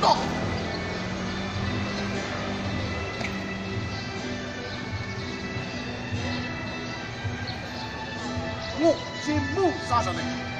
到。我金木杀上的。